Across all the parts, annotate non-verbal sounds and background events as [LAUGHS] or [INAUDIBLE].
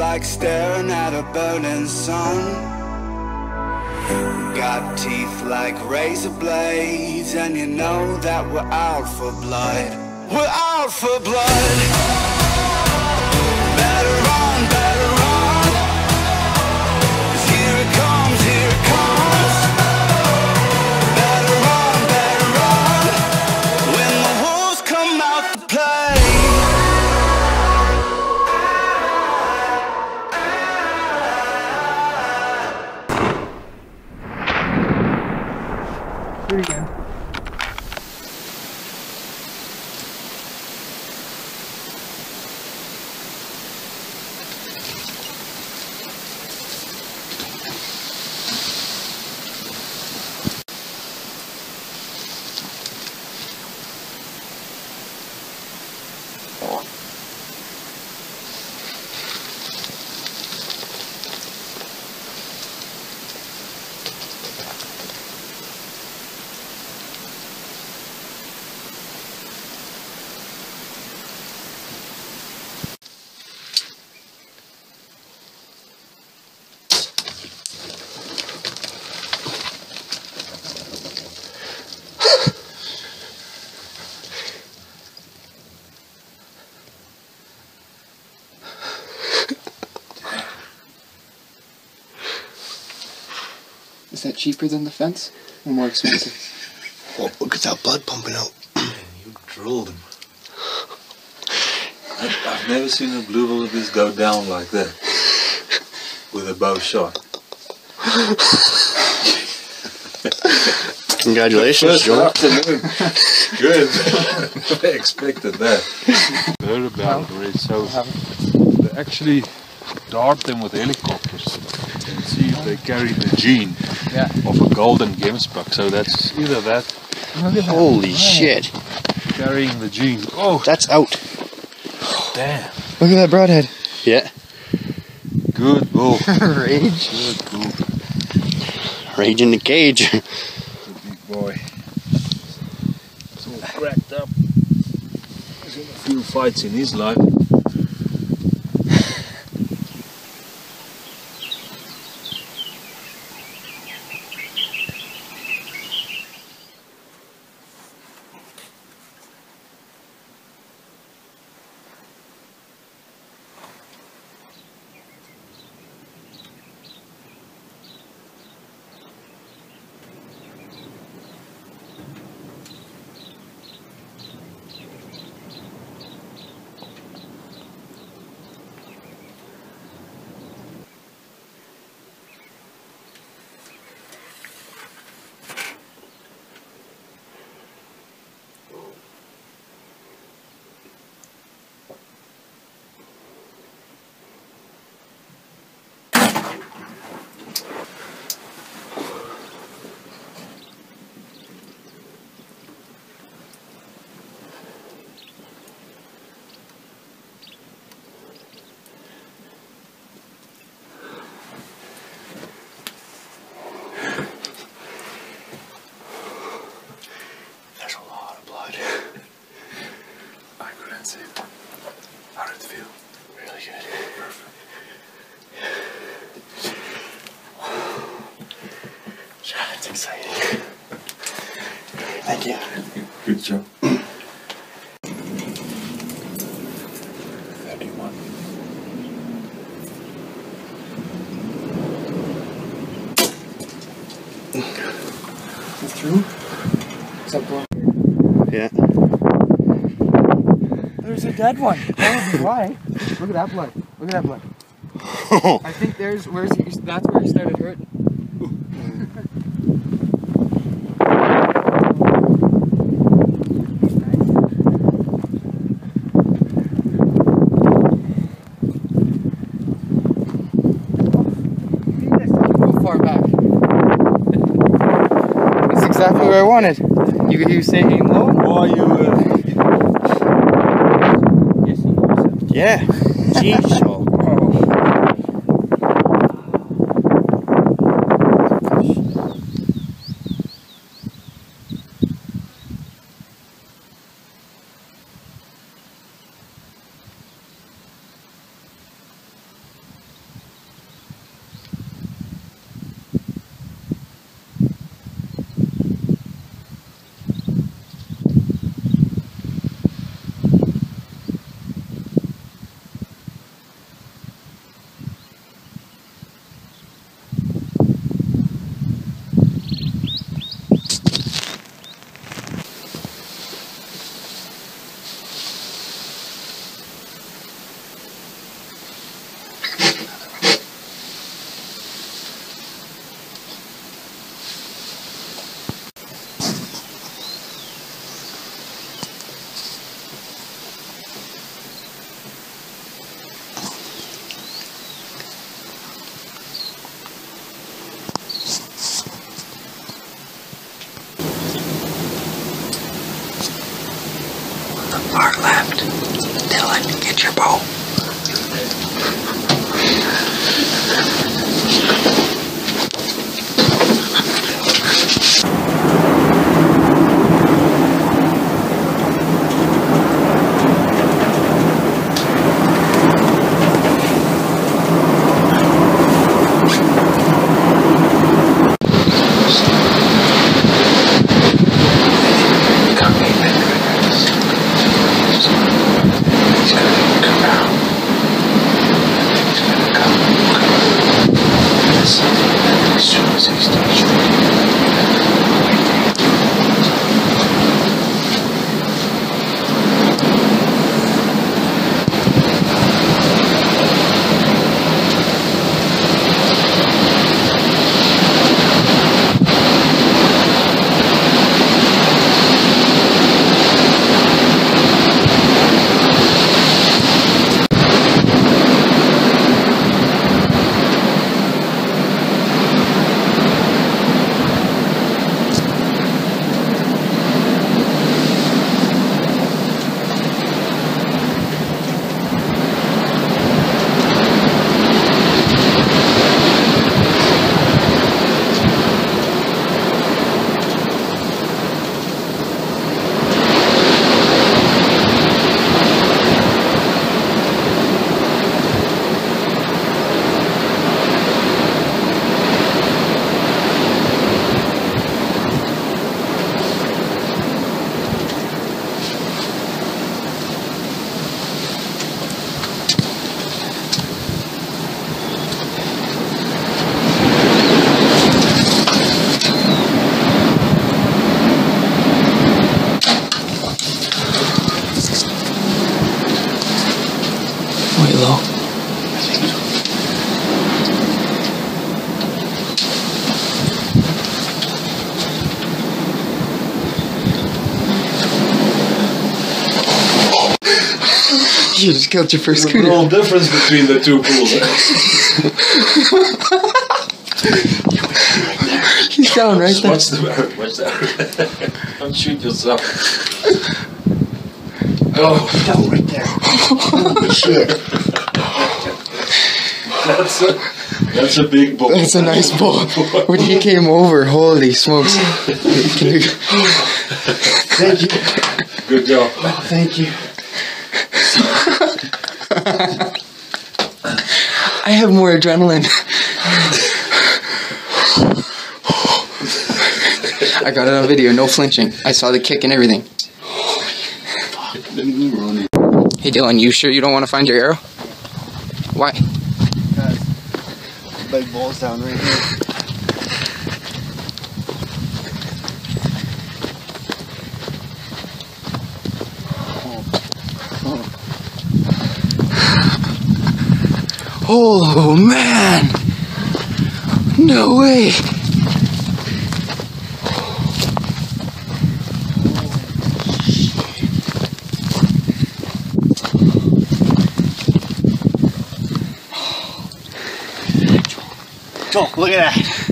like staring at a burning sun. Got teeth like razor blades, and you know that we're out for blood. We're out for blood. Better run, Is that cheaper than the fence? Or more expensive? Oh, look at that blood pumping out. You drilled him. I've, I've never seen a blue wildebeest go down like that with a bow shot. Congratulations, First Joel. afternoon. Good. [LAUGHS] I expected that. Heard about it already. So they actually dart them with helicopters and see if they carry the gene Yeah. of a golden gemsbuck. So that's either that Look that. Holy shit. carrying the gene. Oh That's out. damn! Look at that broadhead. Yeah. Good bull. Oh. [LAUGHS] Rage. Good bull. Rage in the cage. Good [LAUGHS] big boy. It's all cracked up. He's in a few fights in his life. Thank you. Good job. 31. Through? Is that blood? Yeah. There's a dead one. That would be why. Look at that blood. Look at that blood. [LAUGHS] I think there's where's he, that's where he started hurting. You you say aim low? Why you? Uh, Yeah. Jeez, You killed your first There's scooter. no difference between the two pools. Eh? He's down right there. What's the matter? What's that? Don't shoot yourself. Oh, Down right there. Holy shit. that's a that's a big book. That's a nice bull. When he came over, holy smokes. [LAUGHS] Thank you. Good job. Thank you. I have more adrenaline. I got it on video, no flinching. I saw the kick and everything. Hey Dillon, you sure you don't want to find your arrow? Why? Big balls down right here. Oh man! No way! Joel, look at that.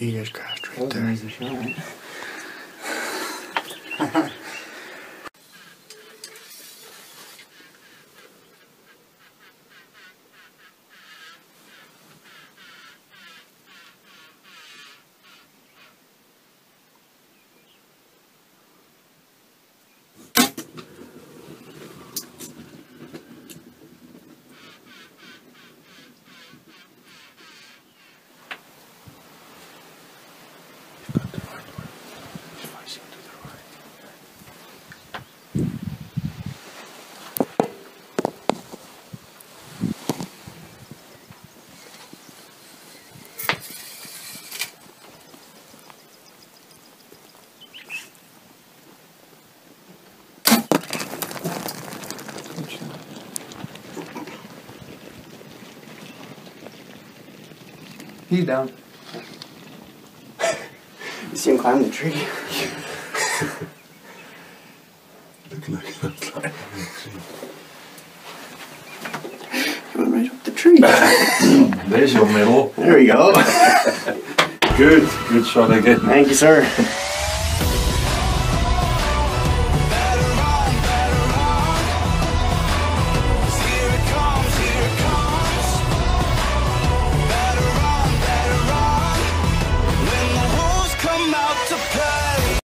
You just crashed right there. He's down. You see him climb the tree? Coming right up the tree. There's your medal. There we go. Good. Good shot again. Thank you, sir.